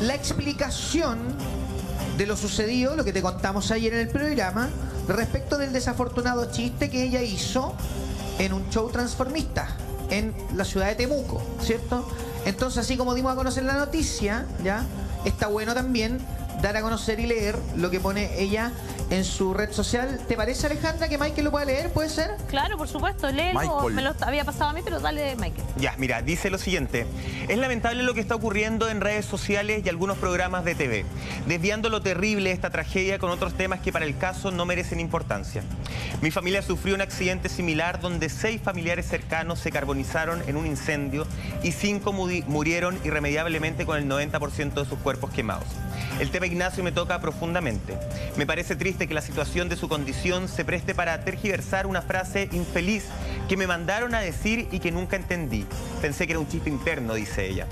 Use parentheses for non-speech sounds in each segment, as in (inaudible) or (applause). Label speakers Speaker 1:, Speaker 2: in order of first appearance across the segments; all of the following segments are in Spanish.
Speaker 1: la explicación de lo sucedido, lo que te contamos ayer en el programa, respecto del desafortunado chiste que ella hizo en un show transformista en la ciudad de Temuco, ¿cierto? Entonces, así como dimos a conocer la noticia, ¿ya? Está bueno también dar a conocer y leer lo que pone ella en su red social. ¿Te parece, Alejandra, que Michael lo pueda leer? ¿Puede ser?
Speaker 2: Claro, por supuesto, léelo.
Speaker 3: Michael.
Speaker 2: Me lo había pasado a mí, pero dale, Michael.
Speaker 3: Ya, mira, dice lo siguiente. Es lamentable lo que está ocurriendo en redes sociales y algunos programas de TV, desviando lo terrible de esta tragedia con otros temas que para el caso no merecen importancia. Mi familia sufrió un accidente similar donde seis familiares cercanos se carbonizaron en un incendio y cinco muri- murieron irremediablemente con el 90% de sus cuerpos quemados. El tema Ignacio me toca profundamente. Me parece triste que la situación de su condición se preste para tergiversar una frase infeliz que me mandaron a decir y que nunca entendí. Pensé que era un chiste interno, dice ella.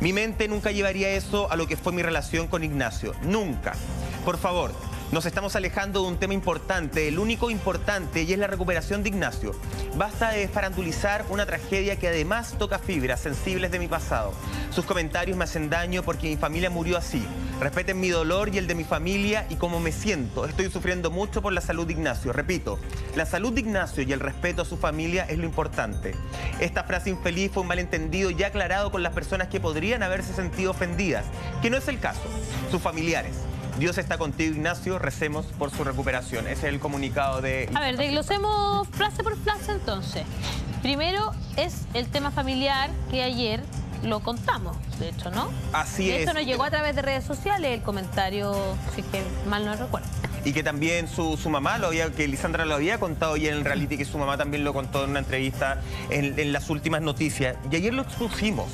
Speaker 3: Mi mente nunca llevaría eso a lo que fue mi relación con Ignacio. Nunca. Por favor, nos estamos alejando de un tema importante, el único importante, y es la recuperación de Ignacio. Basta de farandulizar una tragedia que además toca fibras sensibles de mi pasado. Sus comentarios me hacen daño porque mi familia murió así. Respeten mi dolor y el de mi familia y cómo me siento. Estoy sufriendo mucho por la salud de Ignacio. Repito, la salud de Ignacio y el respeto a su familia es lo importante. Esta frase infeliz fue un malentendido ya aclarado con las personas que podrían haberse sentido ofendidas, que no es el caso. Sus familiares. Dios está contigo, Ignacio. Recemos por su recuperación. Ese es el comunicado de...
Speaker 2: A ver, desglosemos frase por frase entonces. Primero es el tema familiar que ayer lo contamos, de hecho, ¿no?
Speaker 3: Así
Speaker 2: de
Speaker 3: es.
Speaker 2: hecho nos llegó a través de redes sociales el comentario, si es que mal no recuerdo.
Speaker 3: Y que también su, su mamá, lo había, que Lisandra lo había contado ya en el reality, que su mamá también lo contó en una entrevista en, en las últimas noticias. Y ayer lo expusimos.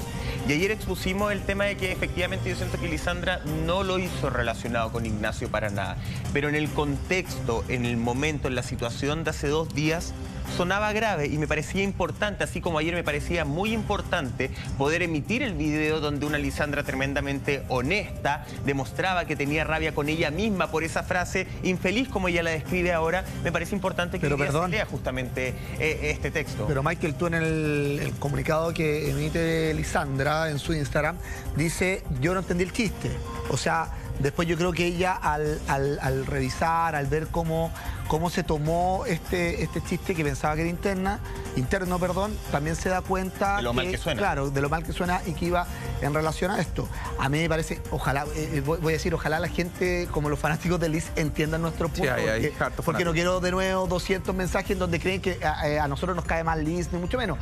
Speaker 3: Y ayer expusimos el tema de que efectivamente yo siento que Lisandra no lo hizo relacionado con Ignacio para nada. Pero en el contexto, en el momento, en la situación de hace dos días, sonaba grave y me parecía importante, así como ayer me parecía muy importante poder emitir el video donde una Lisandra tremendamente honesta demostraba que tenía rabia con ella misma por esa frase infeliz como ella la describe ahora, me parece importante que
Speaker 4: Pero perdón.
Speaker 3: lea justamente eh, este texto.
Speaker 4: Pero Michael, tú en el, el comunicado que emite Lisandra en su Instagram, dice, yo no entendí el chiste. O sea, después yo creo que ella al, al- al revisar, al ver cómo, cómo se tomó este, este chiste que pensaba que era interna, interno, perdón, también se da cuenta
Speaker 3: De lo mal que suena.
Speaker 4: Claro, de lo mal que suena y que iba en relación a esto. A mí me parece, ojalá, eh, eh, voy voy a decir, ojalá la gente, como los fanáticos de Liz, entiendan nuestro punto.
Speaker 5: hay- hay
Speaker 4: porque, no quiero de nuevo 200 mensajes en donde creen que a, eh, a nosotros nos cae mal Liz, ni mucho menos.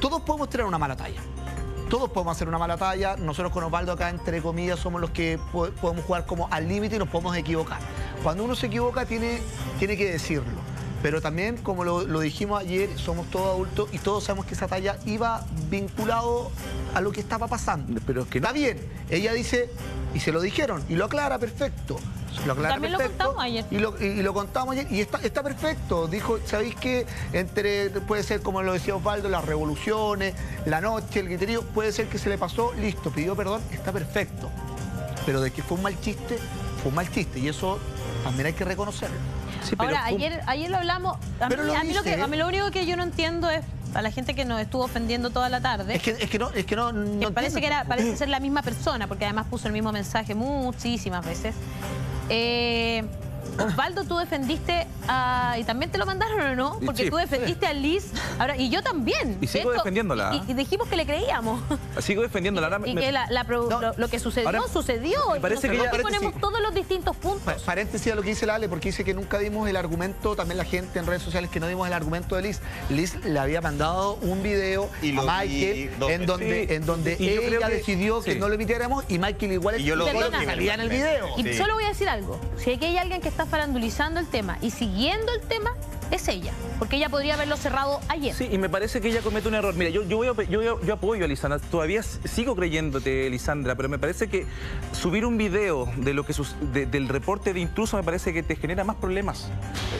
Speaker 4: Todos podemos tener una mala talla. Todos podemos hacer una mala talla. Nosotros con Osvaldo acá, entre comillas, somos los que po- podemos jugar como al límite y nos podemos equivocar. Cuando uno se equivoca, tiene, tiene que decirlo. Pero también, como lo, lo dijimos ayer, somos todos adultos y todos sabemos que esa talla iba vinculado a lo que estaba pasando.
Speaker 5: Pero es que no-
Speaker 4: Está bien. Ella dice, y se lo dijeron, y lo aclara perfecto. Lo
Speaker 2: También lo
Speaker 4: perfecto,
Speaker 2: contamos ayer.
Speaker 4: Y lo, y- y lo contamos ayer, y está, está perfecto. Dijo, ¿sabéis qué? Entre, puede ser, como lo decía Osvaldo, las revoluciones, la noche, el griterío, puede ser que se le pasó, listo, pidió perdón, está perfecto. Pero de que fue un mal chiste, fue un mal chiste, y eso también hay que reconocerlo.
Speaker 5: Sí,
Speaker 2: Ahora, ayer, ayer lo hablamos. A mí,
Speaker 4: Pero lo
Speaker 2: a mí lo, que,
Speaker 4: dice.
Speaker 2: a mí lo único que yo no entiendo es a la gente que nos estuvo ofendiendo toda la tarde.
Speaker 4: Es que, es que no, es que no,
Speaker 2: que
Speaker 4: no
Speaker 2: parece
Speaker 4: entiendo.
Speaker 2: que era, parece ser la misma persona, porque además puso el mismo mensaje muchísimas veces. Eh, Osvaldo, tú defendiste a... ¿Y también te lo mandaron o no? Porque
Speaker 5: sí.
Speaker 2: tú defendiste a Liz. Ahora, y yo también.
Speaker 5: Y sigo
Speaker 2: De
Speaker 5: defendiéndola.
Speaker 2: Y, y dijimos que le creíamos.
Speaker 5: Sigo defendiéndola. Ahora me- (laughs)
Speaker 2: y
Speaker 5: me-
Speaker 2: que la- la
Speaker 4: No.
Speaker 2: lo, lo que sucedió,
Speaker 5: Ahora,
Speaker 2: sucedió.
Speaker 5: me parece
Speaker 2: Y
Speaker 5: que
Speaker 2: nosotros
Speaker 5: ella-
Speaker 2: ponemos todos los distintos puntos.
Speaker 4: Pa- Paréntesis a lo que dice la Ale, porque dice que nunca dimos el argumento, también la gente en redes sociales que no dimos el argumento de Liz. Liz le había mandado un video
Speaker 3: Y lo
Speaker 4: a
Speaker 3: vi
Speaker 4: Michael en donde,
Speaker 5: Sí,
Speaker 4: en donde
Speaker 5: y yo creo
Speaker 4: ella
Speaker 5: que-
Speaker 4: decidió que no lo emitiéramos y Michael igual
Speaker 3: Y yo lo
Speaker 4: que
Speaker 2: en el
Speaker 4: salía en el video.
Speaker 2: Y solo voy a decir algo. Si aquí hay alguien que está farandulizando el tema y siguiendo el tema, es ella. Porque ella podría haberlo cerrado ayer.
Speaker 5: Sí, y me parece que ella comete un error. Mira, yo, yo, voy yo, yo- yo apoyo a Lisandra, todavía sigo creyéndote, Lisandra, pero me parece que subir un video de lo que del reporte de intruso me parece que te genera más problemas.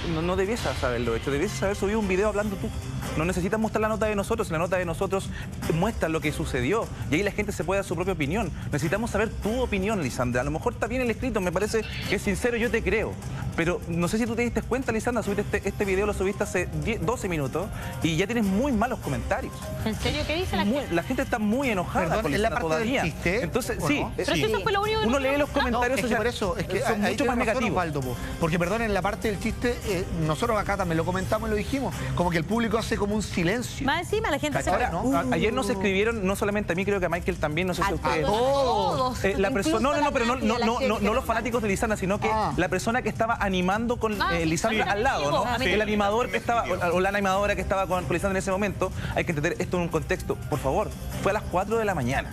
Speaker 5: Eh, No, no debieses haberlo hecho, debieses haber subido un video hablando tú. No necesitas mostrar la nota de nosotros, la nota de nosotros muestra lo que sucedió y ahí la gente se puede dar su propia opinión. Necesitamos saber tu opinión, Lisandra. A lo mejor está bien el escrito, me parece que es sincero, yo te creo. Pero no sé si tú te diste cuenta, Lisandra, subiste este, este video video lo subiste hace 10, 12 minutos y ya tienes muy malos comentarios.
Speaker 2: ¿En serio qué dice la
Speaker 5: Muy-
Speaker 2: gente?
Speaker 5: la gente está muy enojada
Speaker 4: Perdón,
Speaker 5: con
Speaker 4: es la parte del
Speaker 5: todavía.
Speaker 4: chiste.
Speaker 5: Entonces,
Speaker 4: Bueno,
Speaker 5: sí.
Speaker 2: Pero
Speaker 5: sí.
Speaker 2: si eso fue lo único que
Speaker 5: Uno lee los
Speaker 2: hablamos.
Speaker 5: comentarios
Speaker 4: es que por eso, es que
Speaker 5: son mucho más negativos.
Speaker 4: Osvaldo, po. porque perdón, en la parte del chiste, eh, nosotros acá también lo comentamos y lo dijimos, como que el público hace como un silencio.
Speaker 2: Más encima la gente se
Speaker 4: ¿Cachai?
Speaker 2: va-
Speaker 4: ¿no?
Speaker 5: A- Ayer nos escribieron, no solamente a mí, creo que a Michael también, no sé si a ustedes.
Speaker 2: todos.
Speaker 5: Eh, la persona, no, no, no, pero no, no, no, no, no los fanáticos de Lisandra, sino que
Speaker 4: Ah.
Speaker 5: la persona que estaba animando con
Speaker 2: Ah,
Speaker 5: eh, Lisandra
Speaker 2: sí.
Speaker 5: al lado, ¿no? Animador que estaba, o la animadora que estaba con, Lisandra en ese momento, hay que entender esto en un contexto. Por favor, fue a las 4 de la mañana.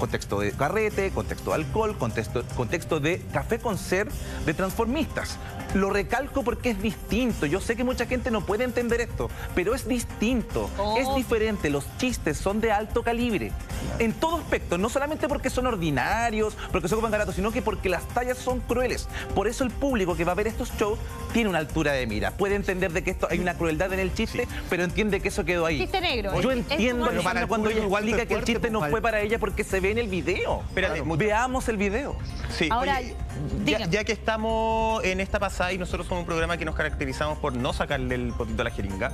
Speaker 5: Contexto de carrete, contexto de alcohol, contexto, contexto de café con ser de transformistas. Lo recalco porque es distinto. Yo sé que mucha gente no puede entender esto, pero es distinto,
Speaker 2: Oh.
Speaker 5: es diferente. Los chistes son de alto calibre. En todo aspecto, no solamente porque son ordinarios, porque se ocupan baratos, sino que porque las tallas son crueles. Por eso el público que va a ver estos shows tiene una altura de mira. Puede entender de que esto hay una crueldad en el chiste, pero entiende que eso quedó ahí.
Speaker 2: Chiste negro.
Speaker 5: Yo
Speaker 2: Es- es
Speaker 5: entiendo
Speaker 2: negro.
Speaker 4: para
Speaker 5: cuando ella explica
Speaker 4: es
Speaker 5: que el
Speaker 4: fuerte,
Speaker 5: chiste no
Speaker 4: pues,
Speaker 5: fue para ella porque se ve en el video.
Speaker 3: Espérate,
Speaker 5: Veamos el video.
Speaker 3: Sí,
Speaker 2: Ahora,
Speaker 3: oye,
Speaker 2: dígame.
Speaker 3: ya, ya que estamos en esta pasada y nosotros somos un programa que nos caracterizamos por no sacarle el potito a la jeringa,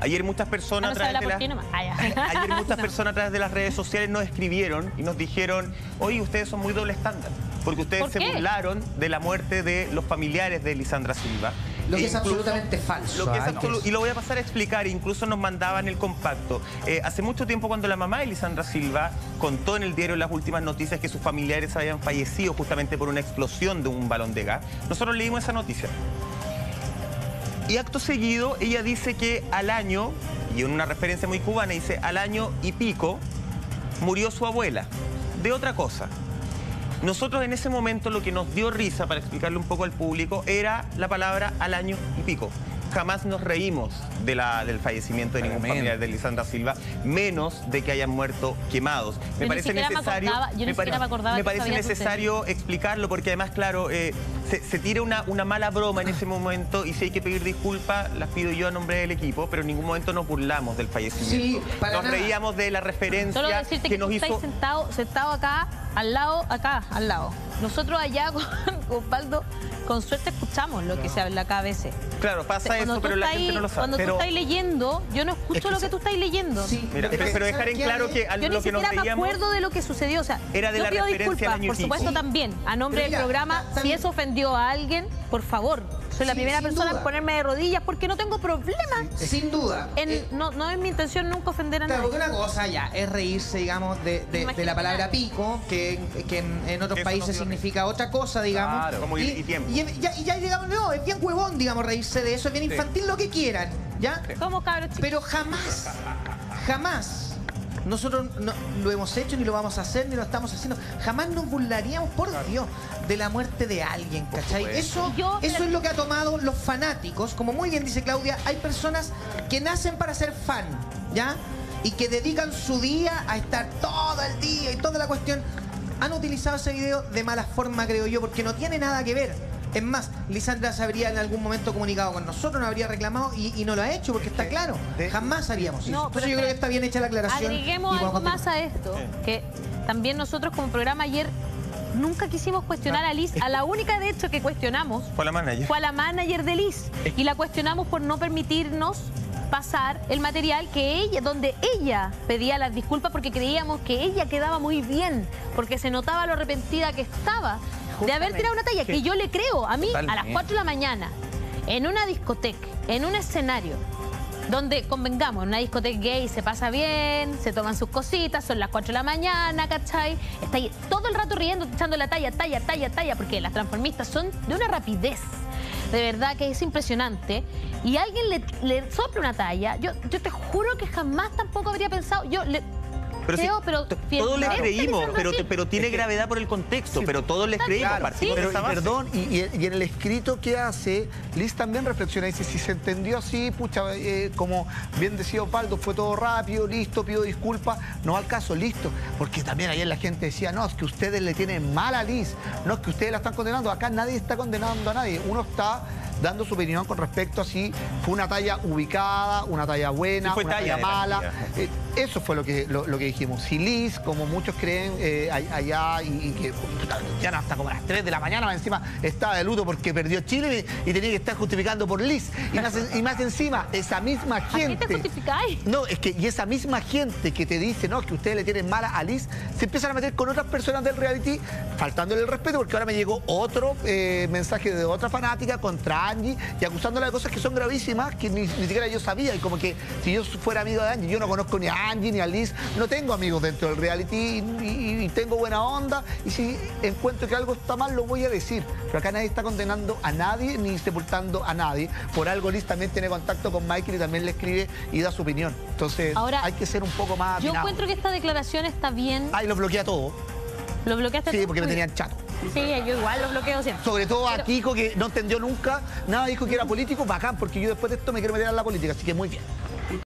Speaker 3: ayer muchas
Speaker 2: Ah,
Speaker 3: personas
Speaker 2: no
Speaker 3: a través de
Speaker 2: por
Speaker 3: la-
Speaker 2: ti nomás. Ah, ya. (laughs)
Speaker 3: Ayer (laughs) muchas
Speaker 2: No.
Speaker 3: personas a través de las redes sociales nos escribieron y nos dijeron, oye, ustedes son muy doble estándar, porque ustedes
Speaker 2: ¿Por
Speaker 3: se burlaron de la muerte de los familiares de Lisandra Silva.
Speaker 1: Lo que es absolutamente falso.
Speaker 3: Lo que es absolu- y lo voy a pasar a explicar, incluso nos mandaban el compacto. Eh, hace mucho tiempo cuando la mamá de Lisandra Silva contó en el diario las últimas noticias que sus familiares habían fallecido justamente por una explosión de un balón de gas, nosotros leímos esa noticia. Y acto seguido, ella dice que al año, y en una referencia muy cubana, dice al año y pico, murió su abuela. De otra cosa. Nosotros en ese momento lo que nos dio risa, para explicarle un poco al público, era la palabra al año y pico. Jamás nos reímos de la, del fallecimiento de ningún familiar de Lisandra Silva, menos de que hayan muerto quemados.
Speaker 2: Me acordaba- yo ni
Speaker 3: pare-
Speaker 2: siquiera me
Speaker 3: parece necesario explicarlo porque además, claro, eh, se, se tira una, una mala broma en ese momento y si hay que pedir disculpas, las pido yo a nombre del equipo, pero en ningún momento nos burlamos del fallecimiento.
Speaker 1: Sí, para
Speaker 3: nos
Speaker 1: nada.
Speaker 3: reíamos de la referencia
Speaker 2: Solo decirte que,
Speaker 3: que nos hizo...
Speaker 2: sentado, sentado acá, al lado, acá, al lado. Nosotros allá (laughs) con Osvaldo, con suerte escuchamos lo que se habla acá a veces.
Speaker 3: Claro, pasa
Speaker 2: Cuando
Speaker 3: eso, pero la
Speaker 2: estás
Speaker 3: gente
Speaker 2: ahí-
Speaker 3: no lo sabe.
Speaker 2: Cuando
Speaker 3: Pero-
Speaker 2: tú estás leyendo, yo no escucho
Speaker 4: Es que
Speaker 2: lo que tú estás leyendo.
Speaker 1: Sí,
Speaker 3: Mira,
Speaker 1: es que,
Speaker 3: pero dejar
Speaker 1: ¿sabes
Speaker 3: en claro que a
Speaker 2: Yo ni
Speaker 3: lo que nos
Speaker 2: siquiera me acuerdo de lo que sucedió. O sea,
Speaker 3: Era de
Speaker 2: yo
Speaker 3: la
Speaker 2: pido
Speaker 3: referencia
Speaker 2: disculpas, por supuesto
Speaker 1: Sí.
Speaker 2: también, a nombre del programa. Si eso ofendió a alguien, por favor, soy la
Speaker 1: Sí,
Speaker 2: primera persona
Speaker 1: duda.
Speaker 2: en ponerme de rodillas porque no tengo problema.
Speaker 1: Sin duda.
Speaker 2: En-
Speaker 1: Eh,
Speaker 2: no, no es mi intención nunca ofender a
Speaker 1: Claro,
Speaker 2: nadie.
Speaker 1: porque una cosa ya es reírse, digamos, de, de- de la palabra pico, que, que en, en otros
Speaker 3: eso
Speaker 1: países
Speaker 3: no
Speaker 1: significa otra cosa, digamos.
Speaker 5: Claro.
Speaker 3: Como y- y tiempo.
Speaker 1: Y, ya, y ya, digamos, no, es bien huevón, digamos, reírse de eso, es bien infantil, lo que quieran, ¿ya?
Speaker 2: Somos cabros chicos.
Speaker 1: Pero jamás, jamás, nosotros no lo hemos hecho, ni lo vamos a hacer, ni lo estamos haciendo, jamás nos burlaríamos, por Dios, de la muerte de alguien, ¿cachai? Eso,
Speaker 2: Yo-
Speaker 1: eso es lo que ha tomado los fanáticos, como muy bien dice Claudia, hay personas que nacen para ser fan, ¿ya? Y que dedican su día a estar todo el día y toda la cuestión. Han utilizado ese video de mala forma, creo yo, porque no tiene nada que ver. Es más, Lisandra se habría en algún momento comunicado con nosotros, nos habría reclamado y, y no lo ha hecho porque está claro.
Speaker 4: de-
Speaker 1: Jamás haríamos eso.
Speaker 2: No,
Speaker 1: Entonces yo creo que está bien hecha la aclaración.
Speaker 2: Agreguemos algo más a esto, que también nosotros como programa ayer nunca quisimos cuestionar a Liz. A la única, de hecho, que cuestionamos
Speaker 3: Fue la manager.
Speaker 2: fue a la manager de Liz. Y la cuestionamos por no permitirnos pasar el material que ella, donde ella pedía las disculpas porque creíamos que ella quedaba muy bien, porque se notaba lo arrepentida que estaba de haber tirado una talla, que yo le creo a mí a las
Speaker 5: Totalmente.
Speaker 2: 4 de la mañana, en una discoteca, en un escenario, donde convengamos, en una discoteca gay se pasa bien, se toman sus cositas, son las 4 de la mañana, ¿cachai? Está ahí todo el rato riendo, echando la talla, talla, talla, talla, porque las transformistas son de una rapidez. De verdad que es impresionante. Y alguien le, le sopla una talla. Yo, yo te juro que jamás tampoco habría pensado. Yo le
Speaker 3: Pero
Speaker 2: creo, pero
Speaker 3: todos le
Speaker 2: fielmente
Speaker 3: creímos, pero,
Speaker 2: así.
Speaker 3: pero tiene
Speaker 4: Es que-
Speaker 3: gravedad por el contexto,
Speaker 4: Sí.
Speaker 3: pero todos les creímos,
Speaker 2: bien,
Speaker 3: partimos
Speaker 2: sí.
Speaker 3: de esa base.
Speaker 4: perdón, y, y- y en el escrito que hace, Liz también reflexiona y dice, si se entendió así, pucha, eh, como bien decía Opaldo, fue todo rápido, listo, pido disculpas, no al caso, listo. Porque también ayer la gente decía, no, es que ustedes le tienen mal a Liz, no es que ustedes la están condenando, acá nadie está condenando a nadie, uno está dando su opinión con respecto a si fue una talla ubicada, una talla buena,
Speaker 3: fue
Speaker 4: una
Speaker 3: talla
Speaker 4: mala. Eh, Eso fue lo que, lo, lo que dijimos. Si Liz, como muchos creen eh, a- allá, y, y que ya no hasta como a las 3 de la mañana, más encima estaba de luto porque perdió Chile y, y tenía que estar justificando por Liz. Y más, en- y más encima, esa misma
Speaker 2: qué
Speaker 4: gente.
Speaker 2: te justificáis?
Speaker 4: No, es que y esa misma gente que te dice, no, que ustedes le tienen mala a Liz, se empiezan a meter con otras personas del reality, faltándole el respeto, porque ahora me llegó otro eh, mensaje de otra fanática contra Angie y acusándola de cosas que son gravísimas que ni, ni siquiera yo sabía. Y como que si yo fuera amigo de Angie, yo no conozco ni a Angie ni a Liz, no tengo amigos dentro del reality y, y- y tengo buena onda. Y si encuentro que algo está mal, lo voy a decir. Pero acá nadie está condenando a nadie ni sepultando a nadie. Por algo Liz también tiene contacto con Michael y también le escribe y da su opinión. Entonces
Speaker 2: Ahora,
Speaker 4: hay que ser un poco más
Speaker 2: Yo
Speaker 4: atinado.
Speaker 2: encuentro que esta declaración está bien.
Speaker 4: Ah, y lo bloquea todo.
Speaker 2: ¿Lo bloqueaste
Speaker 4: Sí, porque me tenían chato.
Speaker 2: Sí, yo igual lo bloqueo siempre.
Speaker 4: Sobre todo a
Speaker 2: Pero-
Speaker 4: Kiko, que no entendió nunca nada, dijo que era político, bacán, porque yo después de esto me quiero meter en la política, así que muy bien.